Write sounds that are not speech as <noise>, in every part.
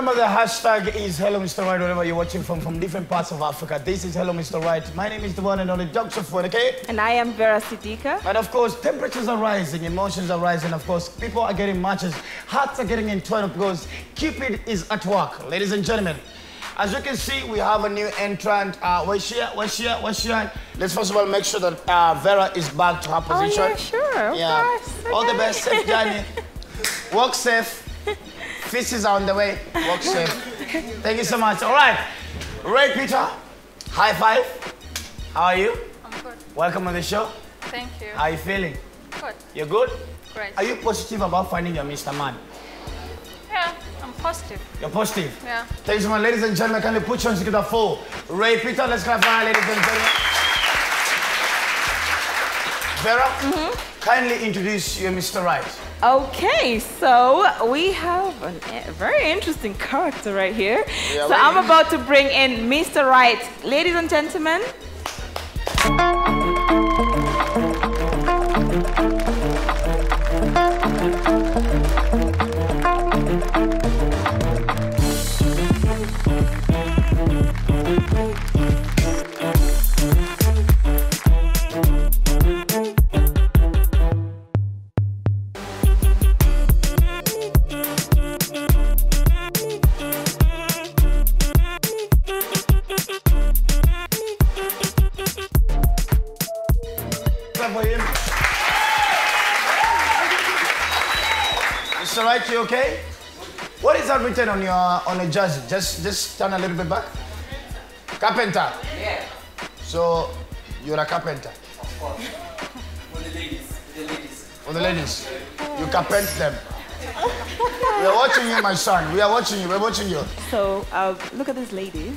remember the hashtag is Hello Mr. Right wherever you're watching from, from different parts of Africa. This is Hello Mr. Right. My name is the one and only Dr. Ford, okay? And I am Vera Sidika. And of course, temperatures are rising, emotions are rising. Of course, people are getting matches, hearts are getting entwined because Cupid is at work. Ladies and gentlemen, as you can see, we have a new entrant. Uh, where's she at? Where's she at? Where's she at? Let's first of all make sure that uh, Vera is back to her position. Oh, yeah, sure. Of Yeah. course. All the best, safe journey. <laughs> Walk safe. Fishes are on the way. Walk safe. Thank you so much. All right. Ray Peter, high five. How are you? I'm good. Welcome on the show. Thank you. How are you feeling? Good. You're good? Great. Are you positive about finding your Mr. Man? Yeah, I'm positive. You're positive? Yeah. Thank you so much. Ladies and gentlemen, can you put your hands together for Ray Peter? Let's clap for her, ladies and gentlemen. Vera, mm-hmm. kindly introduce your Mr. Right. Okay, so we have a very interesting character right here. Yeah, so I'm about to bring in Mr. Right. Ladies and gentlemen, Mr. Right, you okay? What is that written on your on the jersey? Just just turn a little bit back. Carpenter. Yeah, So you're a carpenter. of course. For the ladies, the ladies. For the ladies, you carpent them. We are watching you, my son. We are watching you. We're watching you. so uh, look at these ladies.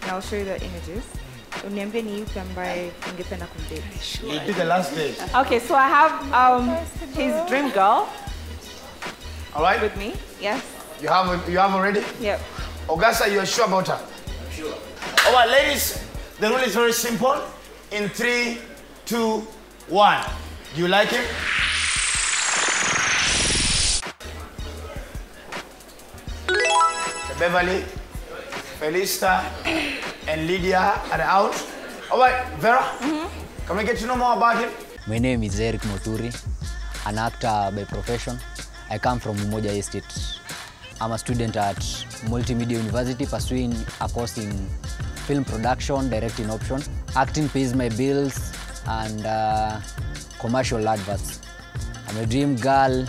And I'll show you the images. Uniambie ni yupi ambaye ungependa kumdate. You did the last day. Okay, so I have um, his dream girl All right. with me. Yes. You have you have already. Yep. Augusta, you are sure about her? I'm sure. All right, ladies. The rule is very simple. In three, two, one. Do you like him? Beverly, Felista, and Lydia are out. All right, Vera. Mm-hmm. Can we get to know more about him? My name is Eric Moturi, an actor by profession. I come from Umoja Estate. I'm a student at Multimedia University pursuing a course in film production, directing option. Acting pays my bills and uh, commercial adverts. And my dream girl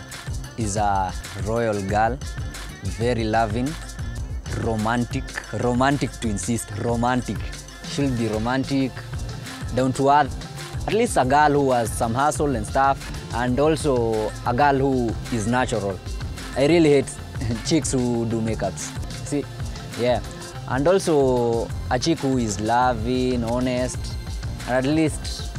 is a royal girl, very loving, romantic, romantic to insist, romantic. She'll be romantic, down to earth. At least a girl who has some hustle and stuff, and also a girl who is natural. I really hate <laughs> chicks who do makeups. See, yeah. And also a chick who is loving, honest, and at least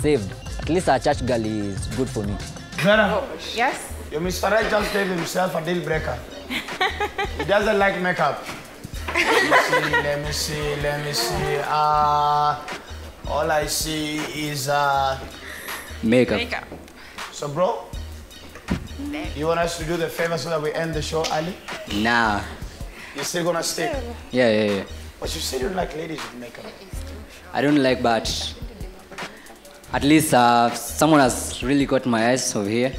saved. At least a church girl is good for me. Vera, Yes. your Mr. Right just gave himself a deal breaker. he doesn't like makeup. Let me see, let me see, let me see. Uh, all I see is, uh, Makeup. So bro, you want us to do the favor so that we end the show early? Nah. You're still gonna stick? Yeah, yeah, yeah. But you said you don't like ladies with makeup. I don't like, but at least uh, someone has really got my eyes over here.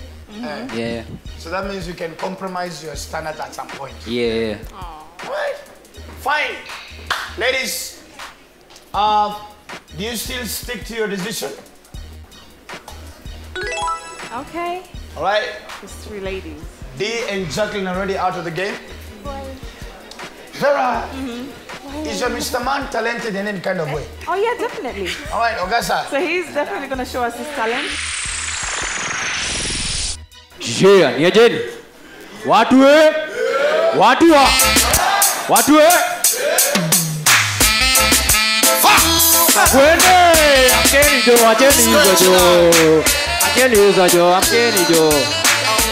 Yeah, So that means you can compromise your standards at some point. yeah, yeah. Fine. Ladies, uh, do you still stick to your decision? Okay. Alright, These three ladies. Dee and Jacqueline already out of the game. Vera, mm-hmm. is your Mr. Man talented in any kind of way? Oh yeah, definitely. Alright, Augusta. So he's definitely gonna show us his talent. Yeah, niajeni watu we watu wa watu we kwende amkeni jo acheni hizo jo acheni hizo jo amkeni jo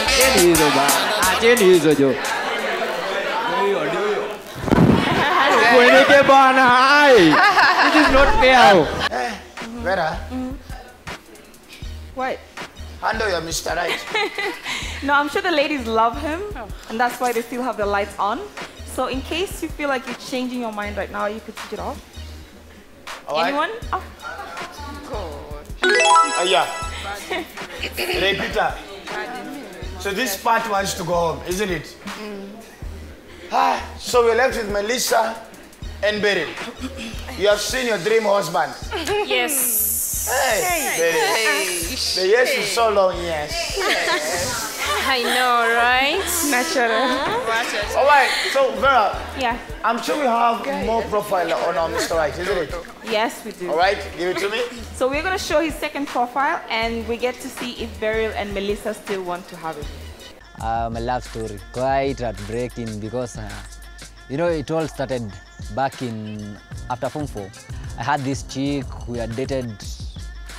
acheni hizo bana acheni hizo jo Ndio hiyo, ndio hiyo. Ofweneke bana ai this is not fair Vera, What? handle your Mr. Right. <laughs> No, I'm sure the ladies love him, and that's why they still have the lights on. So in case you feel like you're changing your mind right now, you could switch it off. All right? Anyone? Oh, Uh, yeah. <laughs> Repeater. So this part wants to go home, isn't it? Ah, so we're left with Melissa and Beryl. You have seen your dream husband. Yes. Hey, Beryl. The yes is so long, yes. <laughs> I know, right? natural. All right, so Vera, Yeah. I'm sure we have more profile on our Mr. Right, isn't it? Yes, we do. All right, give it to me. So we're gonna show his second profile, and we get to see if Beryl and Melissa still want to have it. Uh, my love story, quite heartbreaking because, uh, you know, it all started back in after Form 4. I had this chick, we had dated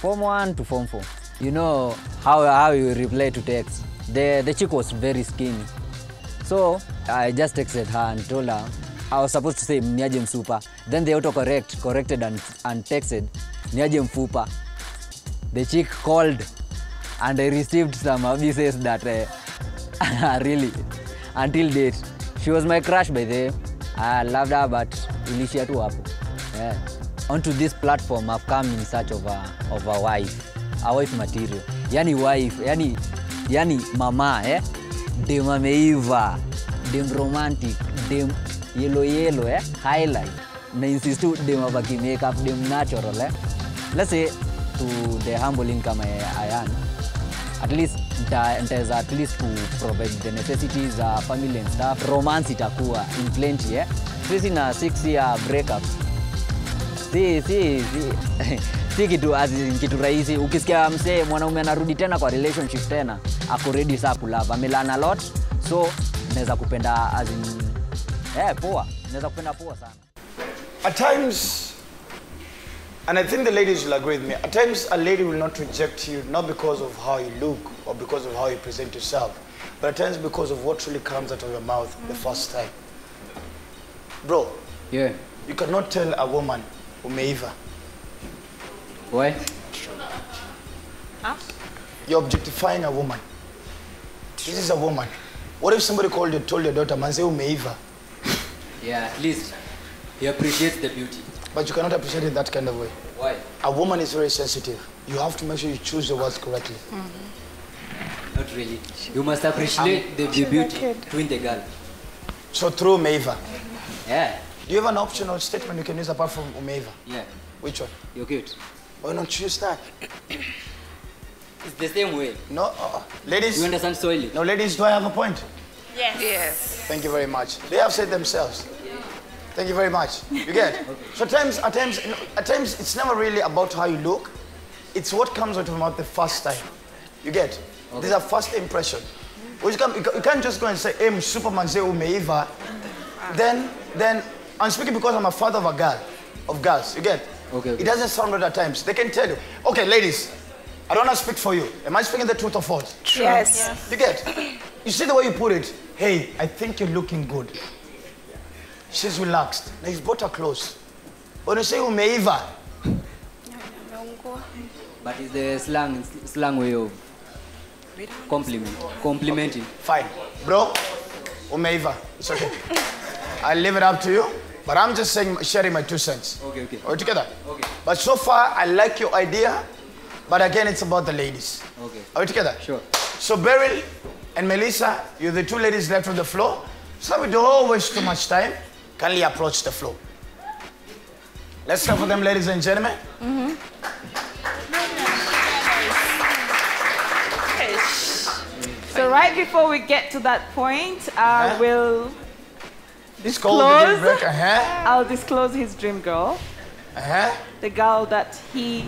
Form 1 to Form 4. You know how, how you reply to text. The, the chick was very skinny. So I just texted her and told her I was supposed to say niaje msupa. Then they autocorrect, corrected and, and texted niaje mfupa. The chick called and I received some abuses that uh, <laughs> really until date. She was my crush by the way. I loved her but ilishia tu hapo. Yeah. Onto this platform I've come in search of a, of a wife. A wife material. Yani wife, yani, yani mama eh? Dem ameiva, dem romantic, dem yellow yellow eh? Highlight. Na insist tu dem abaki makeup, dem natural eh? Let's say to the humble income eh, ayan at least nita- nitaweza at least to provide the necessities za family and stuff. Romance itakuwa in plenty eh? Sisi na six year breakup si, si, si, <laughs> si kitu, as in, kitu rahisi ukisikia msee mwanaume anarudi tena kwa relationship tena ako ready saa kulava amelana lot so naweza kupenda as in, eh, poa naweza kupenda poa sana At times, and I think the ladies will agree with me, at times a lady will not reject you not because of how you look or because of how you present yourself, but at times because of what really comes out of your mouth the first time. Bro, Yeah. you cannot tell a woman umeiva. Why? Huh? You're objectifying a woman. This is a woman. What if somebody called you, told your daughter, man, say umeiva, Yeah, at least he appreciates the beauty. but you cannot appreciate it that kind of way. Why? A woman is very sensitive. You have to make sure you choose your words correctly. Not really. You must appreciate the, the beauty twin the girl. So through umeiva. Yeah. Do you have an optional statement you can use apart from umeiva? Yeah. Which one? You're cute. Why not choose that? It's the same way. No, uh, ladies. You understand Swahili? No, ladies, do I have a point? Yes. Yes. Thank you very much. They have said themselves. Thank you very much. You get? <laughs> So at times, at times, at times, it's never really about how you look. It's what comes out of your mouth the first time. You get? These are first impression. Which can, you can't just go and say, "Hey, Superman, say oh, umeiva." Ah. Then, then I'm speaking because I'm a father of a girl, of girls. You get? Okay, okay. It doesn't sound right at times. They can tell you. Okay, ladies, I don't want to speak for you. Am I speaking the truth or false? Yes. You get? <clears throat> You see the way you put it? Hey, I think you're looking good. She's relaxed. Now you've brought her close. When you say umeiva, But it's the slang slang way of compliment. Complimenting. fine. Bro, umeiva. It's okay. I'll leave it up to you. But I'm just saying, sharing my two cents. Okay, okay. Are we together? Okay. But so far, I like your idea. But again, it's about the ladies. Okay. Are we together? Sure. So Beryl and Melissa, you're the two ladies left on the floor. So we don't waste too much time. Kindly approach the floor. Let's start for them, ladies and gentlemen. So right before we get to that point, uh, we'll It's called the disclose. Uh-huh. I'll disclose his dream girl, Uh-huh. the girl that he,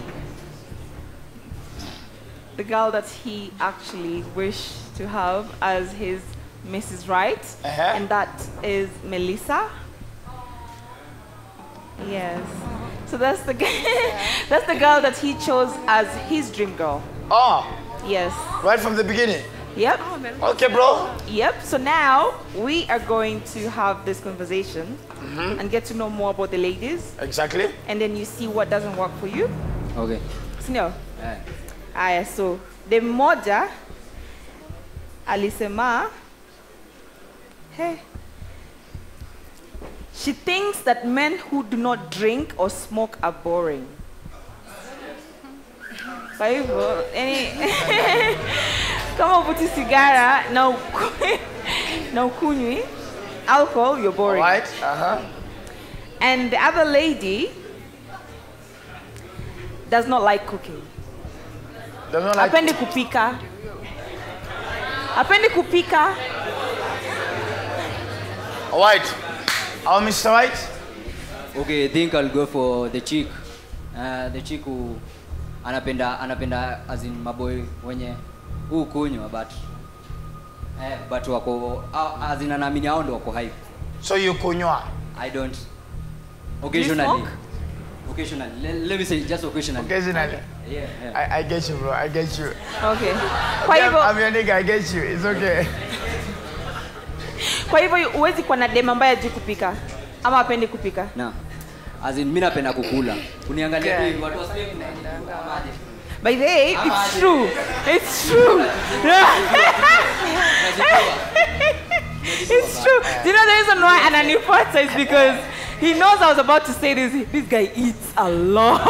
the girl that he actually wished to have as his Mrs. Right, Uh-huh. and that is Melissa. Yes. So that's the g- <laughs> that's the girl that he chose as his dream girl. Oh, Yes. right from the beginning. Yep. Okay, bro. Yep. So now we are going to have this conversation and get to know more about the ladies, Exactly. and then you see what doesn't work for you. Okay. Sindio? Yeah. Aya, so the mmoja alisema hey, She thinks that men who do not drink or smoke are boring. Kwa hivyo, yani <laughs> kama uvuti sigara na uku- <laughs> na ukunywi alcohol, you're boring. Right? Uh-huh. And the other lady does not like cooking. Does not like Hapendi kupika. Hapendi kupika. White. Our Mr. White? Okay, I think I'll go for the chick. Uh, the chick who anapenda anapenda as in maboy wenye huu kunywa but eh, but wako uh, as in anaamini hao ndio wako hype. So you kunywa. I don't. Occasionally. smoke? Occasionally. Let, let me say just occasionally. Occasionally. Yeah, yeah. I, I get you, bro. I get you. Okay. Kwa I'm, hivyo I'm your nigga. I get you. It's okay. kwa hivyo huwezi kuwa na dem ambaye hajui kupika ama hapendi kupika. No. As in mimi napenda kukula. Uniangalia tu hivi watu wasije amaje. By the way, it's true. It's true. <laughs> it's true. Do you know the reason why ananifuata is because he knows I was about to say this. This guy eats a lot.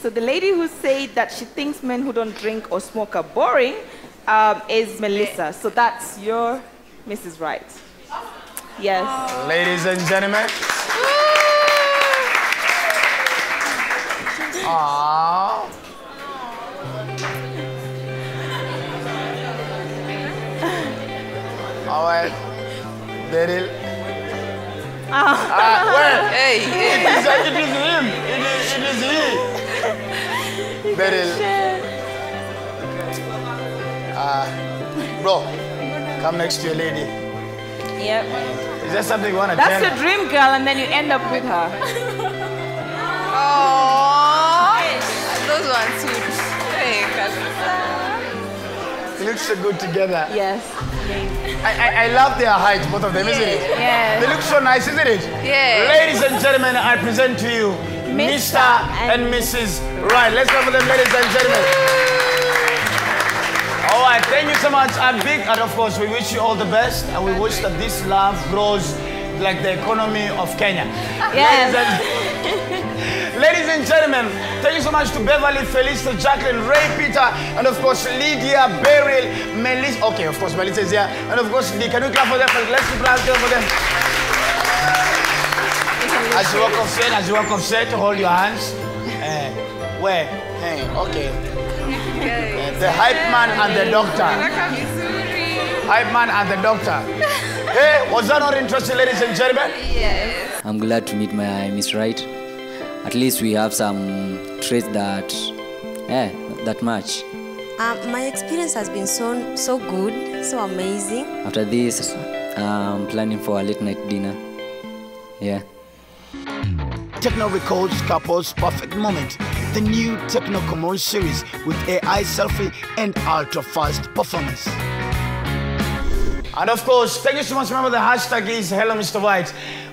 so the lady who said that she thinks men who don't drink or smoke are boring um, is Melissa. So that's your Mrs. Right. Yes. Ladies and gentlemen. Aww. All right. Beryl. Ah, wait. Hey, It is, it is him. It is, it is he. Beryl. Ah, bro, come next to your lady. Yep. Is there something you want to That's tell your her? dream girl, and then you end up with her. Oh, They look so good together. Yes. I, I, I love their height, both of them, isn't it? They look so nice, isn't it? Yeah. Ladies and gentlemen, I present to you Mr. And and Mrs. Right. Let's go for them, ladies and gentlemen. All right, thank you so much. And big, and of course, we wish you all the best, and we wish that this love grows like the economy of Kenya. Yes. <laughs> Ladies and, gentlemen, thank you so much to Beverly, Felicia, Jacqueline, Ray, Peter, and of course Lydia, Beryl, Melissa. Okay, of course Melissa is here, and of course Lee. Can we clap for them? Let's clap for them. As you walk off set, as you walk off set, hold your hands. Eh, where? Hey, okay. Eh, the hype man and the doctor. Hype man and the doctor. Hey, was that not interesting, ladies and gentlemen? Yes. I'm glad to meet my Miss Right. At least we have some traits that, yeah, that match. Um, my experience has been so so good, so amazing. After this, I'm planning for a late night dinner. Yeah. Tecno records couples perfect moment. The new Tecno Commercial series with AI selfie and ultra fast performance. And of course, thank you so much. Remember the hashtag is Hello Mr. Right.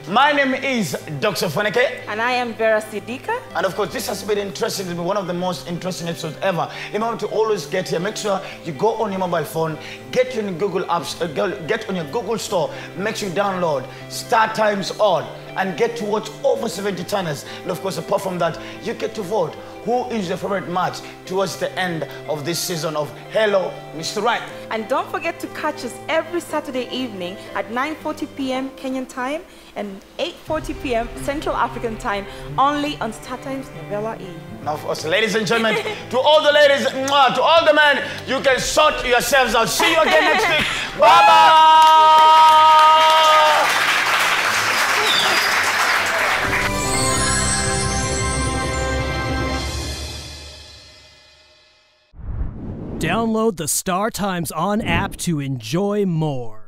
My name is Dr. Ofweneke. And I am Vera Sidika. And of course, this has been interesting. It's been one of the most interesting episodes ever. Remember to always get here. Make sure you go on your mobile phone, get your Google apps, uh, get on your Google store. Make sure you download Star Times On and get to watch over 70 channels. And of course, apart from that, you get to vote who is your favorite match towards the end of this season of Hello, Mr. Right. And don't forget to catch us every Saturday evening at 9.40 p.m. Kenyan time and 8.40 p.m. Central African time only on Star Times Novela E. Now, of course, ladies and gentlemen, <laughs> to all the ladies, mwah, to all the men, you can sort yourselves out. See you again next week. <laughs> Bye bye Download the Star Times On app to enjoy more.